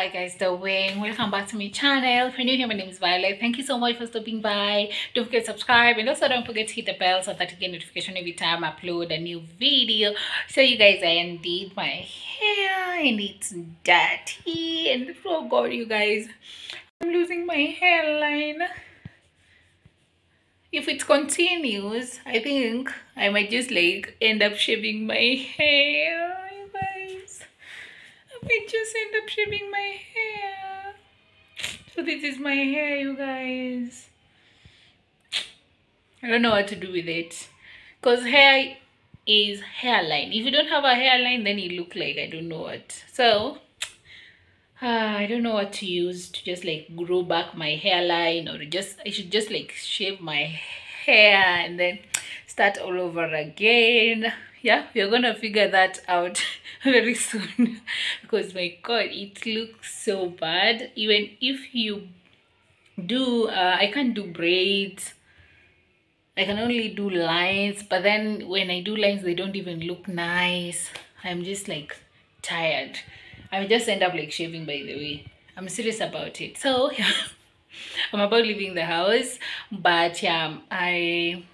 Hi guys doing? Welcome back to my channel. If you're new here, my name is Violet. Thank you so much for stopping by. Don't forget to subscribe and also don't forget to hit the bell so that you get notification every time I upload a new video. So you guys, I undid my hair and it's dirty and oh god you guys, I'm losing my hairline. If it continues, I think I might just like end up shaving my hair. I just end up shaving my hair. So this is my hair, you guys. I don't know what to do with it. Because hair is hairline. If you don't have a hairline, then you look like I don't know what. So, uh, I don't know what to use to just like grow back my hairline or just, I should just like shave my hair and then start all over again yeah we're gonna figure that out very soon. Because my god it looks so bad. Even if you do uh, i can't do braids. I can only do lines but then when i do lines they don't even look nice. I'm just like tired. I just end up like shaving by the way. I'm serious about it. So yeah. I'm about leaving the house but yeah i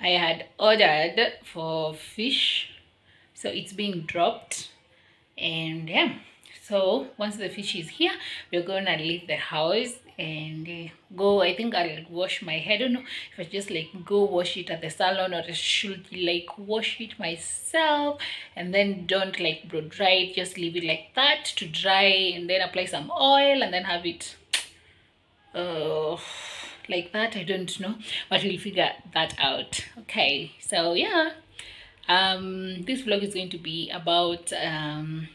I had ordered for fish so it's being dropped. And yeah. So once the fish is here we're gonna leave the house and uh, go. I think I'll wash my hair. I don't know if I just like go wash it at the salon or I should like wash it myself and then don't like blow dry it. Just leave it like that to dry and then apply some oil and then have it uh like that. I don't know but we'll figure that out. Okay. So yeah um this vlog is going to be about um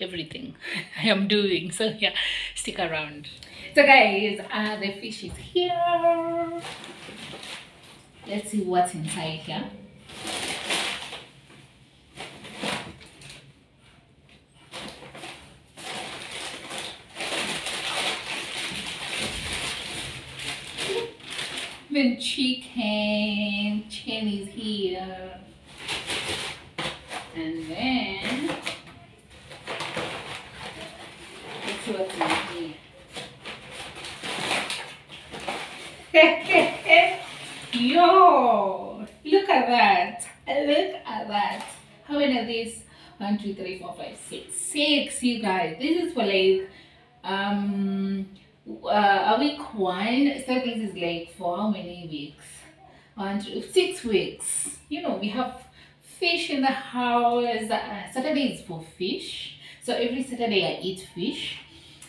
everything i am doing so yeah stick around so guys uh the fish is here let's see what's inside here chicken. Chicken is here. And then, let's see what's in here. Yo, look at that. Look at that. How many are these? One, two, three, four, five, six. Six, you guys. This is for like, um, uh, a week one so this is like for how many weeks one two, six weeks you know we have fish in the house uh, saturday is for fish. So every saturday i eat fish.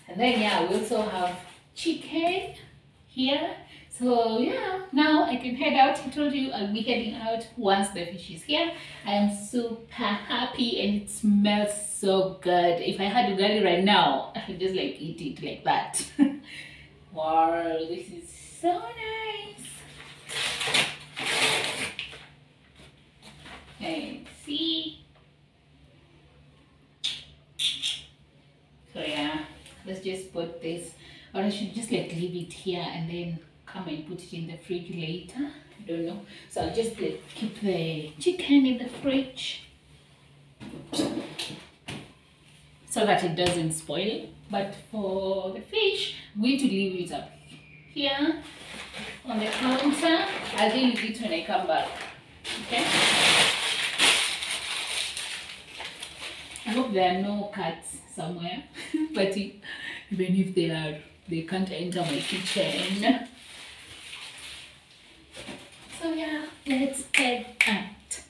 And then yeah we also have chicken here. So yeah now i can head out. I told you i'll be heading out once the fish is here. I am super happy and it smells so good. If i had ugali right now i could just like eat it like that. Wow this is so nice and see? So yeah let's just put this. Or i should just like leave it here and then come and put it in the fridge later. I don't know. So i'll just like keep the chicken in the fridge. So that it doesn't spoil. But for the fish i'm going to leave it up here on the counter. I'll with it when i come back. Okay i hope there are no cats somewhere. But even if they are they can't enter my kitchen. So yeah let's head out.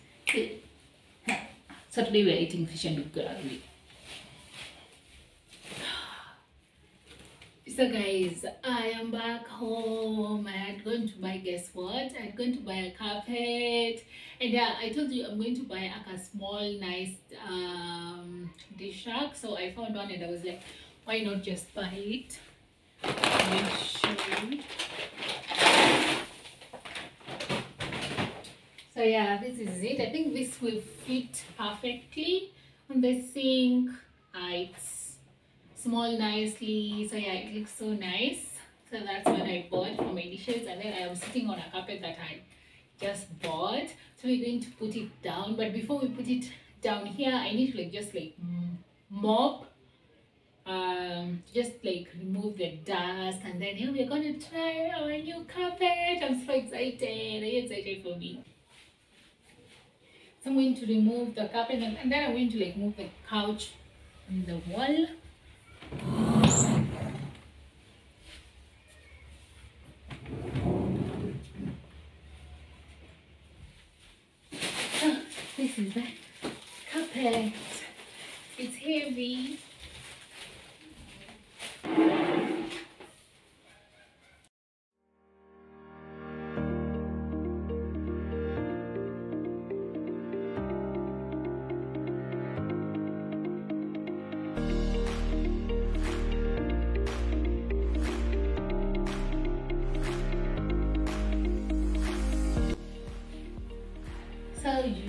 So today we're eating fish and ugali so guys i am back home. I had gone to buy guess what? I had gone to buy a carpet. And yeah i told you i'm going to buy like a small nice um dish rack. So i found one and i was like why not just buy it? Let show you. so yeah this is it. I think this will fit perfectly on the sink. Uh, it's small nicely so yeah it looks so nice. So that's what i bought for my dishes and then i am sitting on a carpet that i just bought. So we're going to put it down but before we put it down here i need to like just like mop um just like remove the dust and then here we're gonna try our new carpet. I'm so excited are you excited for me? So i'm going to remove the carpet and, and then i'm going to like move the couch on the wall Oh, this is the carpet it's heavy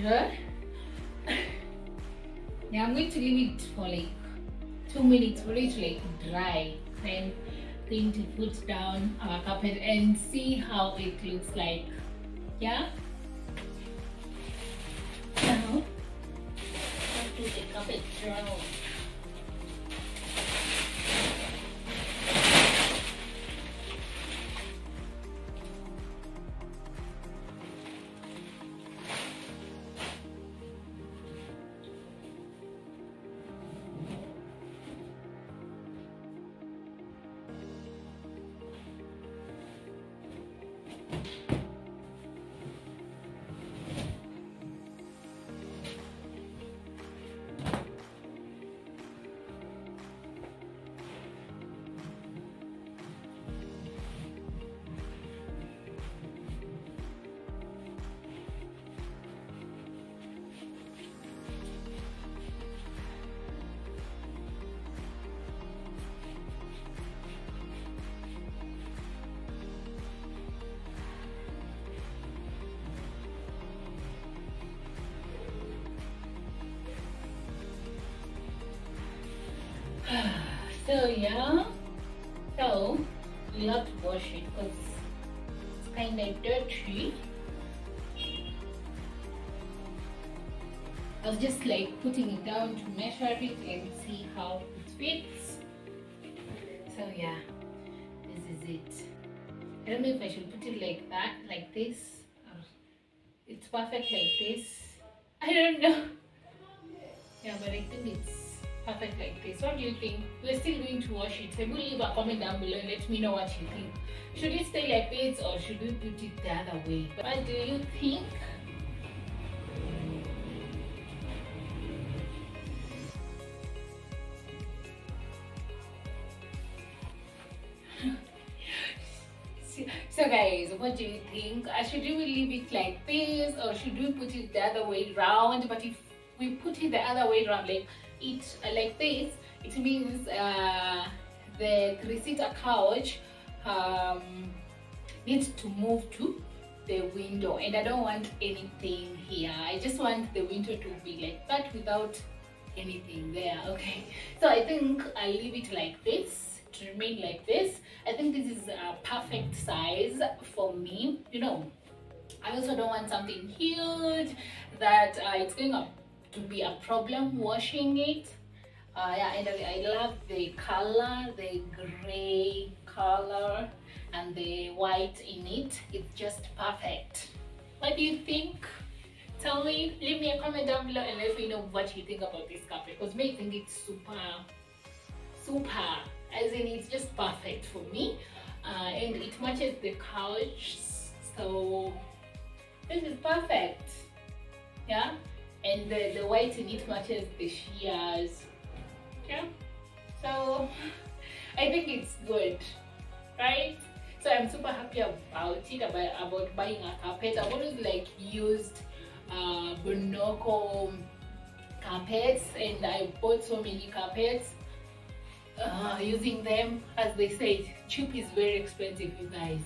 Yeah, yeah, I'm going to leave it for like two minutes for it to like dry. Then going to put down our carpet and see how it looks like. Yeah. Now, the carpet. so yeah, so you have to wash it because it's kind of dirty. I was just like putting it down to measure it and see how it fits. So yeah, this is it. I don't know if I should put it like that, like this. It's perfect like this. I don't know. Yeah, but I think it's perfect like this. What do you think? We're still going to wash it. So will leave a comment down below and let me know what you think. Should it stay like this or should we put it the other way? What do you think? So guys, what do you think? Uh, should we leave it like this or should we put it the other way around? But if we put it the other way around, like it uh, like this, it means uh, the three-seater couch um, needs to move to the window and I don't want anything here. I just want the window to be like that without anything there, okay? So I think I'll leave it like this to remain like this. I think this is a perfect size for me. You know, I also don't want something huge that uh, it's going to be a problem washing it. Uh, yeah, and I, I love the color, the gray color and the white in it. It's just perfect. What do you think? Tell me, leave me a comment down below and let me know what you think about this carpet because me I think it's super, super as in it's just perfect for me uh, and it matches the couch so this is perfect yeah and the, the white in it matches the shears yeah. So I think it's good right? So I'm super happy about it about, about buying a carpet. I've always like used uh, Bonoko carpets and I bought so many carpets uh, using them. As they said cheap is very expensive you guys.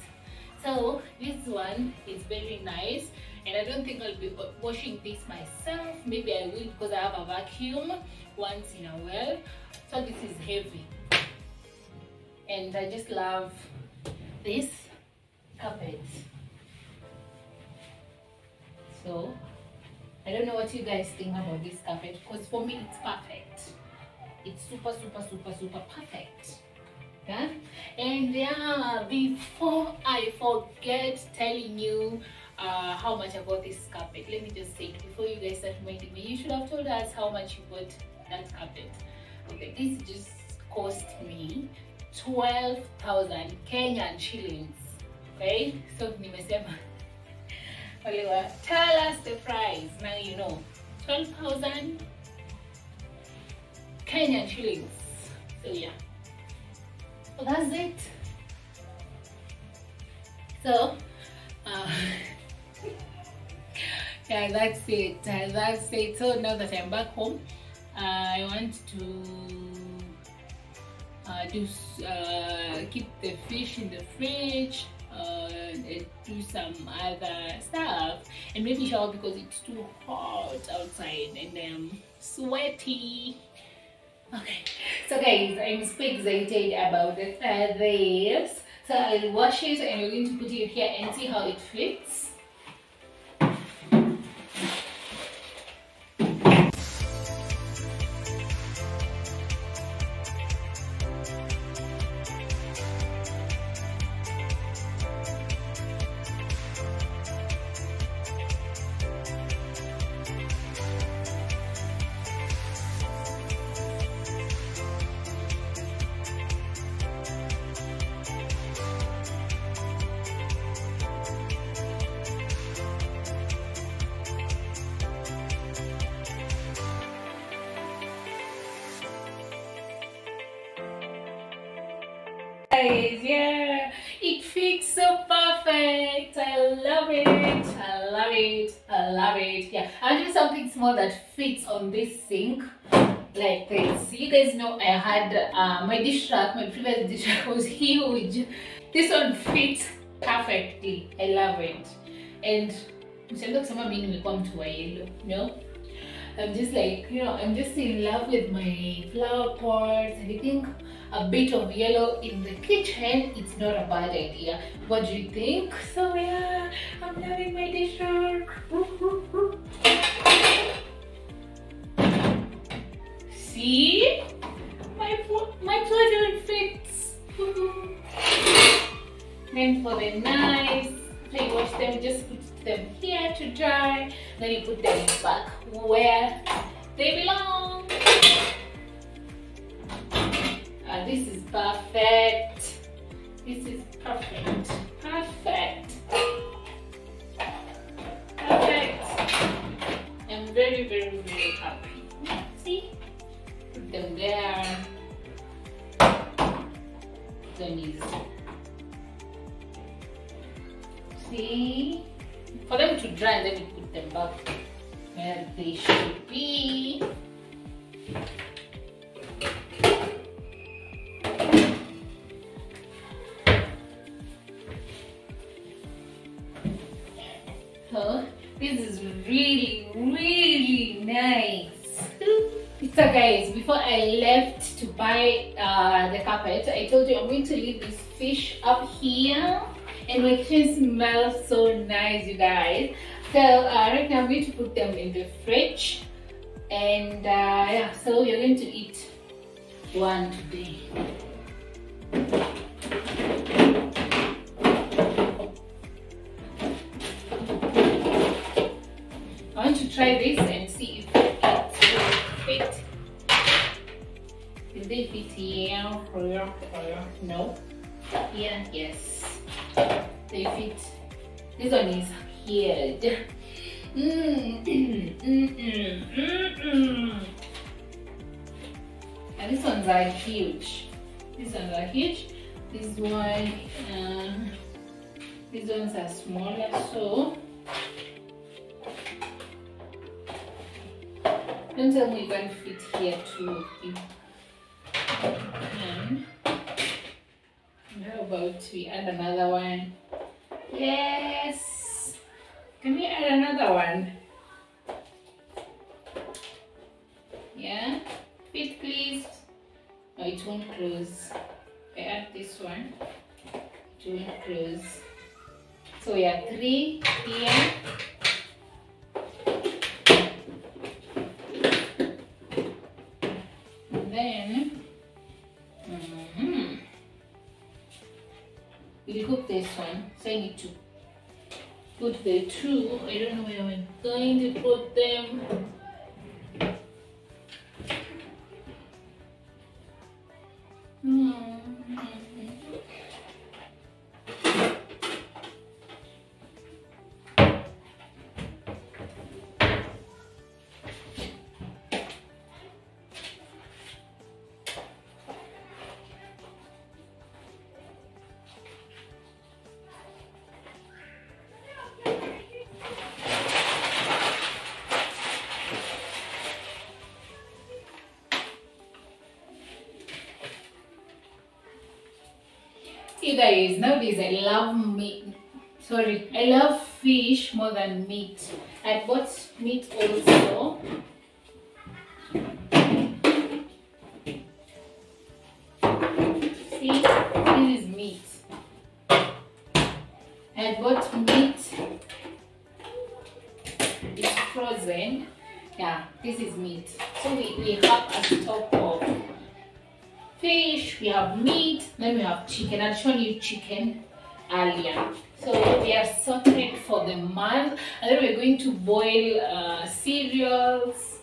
So this one is very nice and I don't think I'll be washing this myself. Maybe I will because I have a vacuum once in a while. So this is heavy. And I just love this carpet. So I don't know what you guys think about this carpet because for me it's perfect. It's super super super super perfect. Yeah and yeah before i forget telling you uh, how much I bought this carpet. Let me just say before you guys start reminding me. You should have told us how much you bought that carpet. Okay, this just cost me 12,000 Kenyan shillings. Okay, so nimesema tell us the price. Now you know 12,000 Kenyan shillings. So yeah, so that's it. So, uh, yeah, that's it. That's it. So now that I'm back home, uh, I want to uh, do uh, keep the fish in the fridge uh, and do some other stuff and maybe shower because it's too hot outside and I'm sweaty. Okay, so guys, I'm so excited about it, uh, this. So I'll wash it and we're going to put it here and see how it fits. It i love it yeah. I'll do something small that fits on this sink like this. You guys know i had uh, my dish rack my previous dish rack was huge. This one fits perfectly. I love it. And msiambia kusema mi nimekuwa mtu wa yellow no I'm just like, you know, I'm just in love with my flower pots and I think a bit of yellow in the kitchen, it's not a bad idea. What do you think? So yeah, I'm loving my dish rack. See? My, my plate fits. then for the knives, you wash them, just put them here to dry. Then you put them back where they belong. This is perfect. This is perfect. Perfect. Perfect. I'm very, very, very happy. See? Put them there. Then is see for them to dry and then you put them back where they should be. So this is really really nice. So guys before i left to buy uh, the carpet i told you i'm going to leave this fish up here. And my kitchen smells so nice you guys so uh, right now i'm going to put them in the fridge. And uh, yeah so you're going to eat one today I want to try this and don't tell me you can fit here too. Hmm. And how about we add another one? Yes. Can we add another one? Yeah. Fit please. No, it won't close. I add this one. It won't close. So we have three here. then mm-hmm. mm, we cook this one. So I need to put the two. I don't know where I'm going to put them. Guys, nowadays I love meat. Sorry, I love fish more than meat. I bought meat also. See, this is meat. I bought meat. It's frozen. Yeah, this is meat. So we, we have a stock of fish, we have meat, then we have chicken. I'll show you chicken earlier. So we are sorted for the month, and then we're going to boil uh, cereals.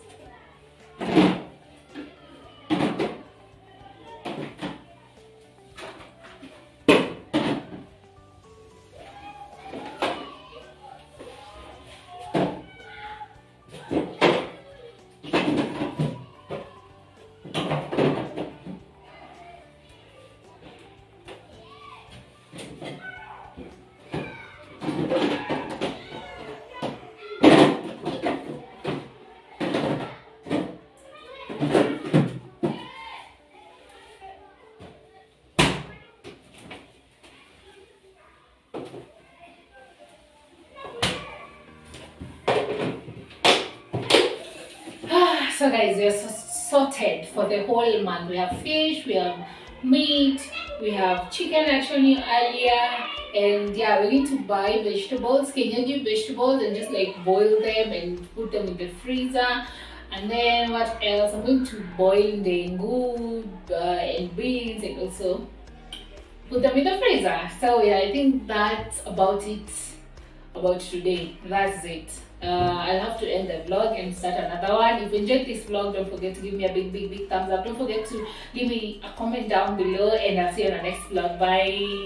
So guys we are sorted for the whole month. We have fish we have meat we have chicken actually earlier and yeah we need to buy vegetables. Can you kienyeji vegetables and just like boil them and put them in the freezer? And then what else? I'm going to boil the good uh, and beans and also put them in the freezer. So yeah i think that's about it about today. That's it uh, I'll have to end the vlog and start another one. If you enjoyed this vlog, don't forget to give me a big, big, big thumbs up. Don't forget to leave me a comment down below and I'll see you on the next vlog. Bye.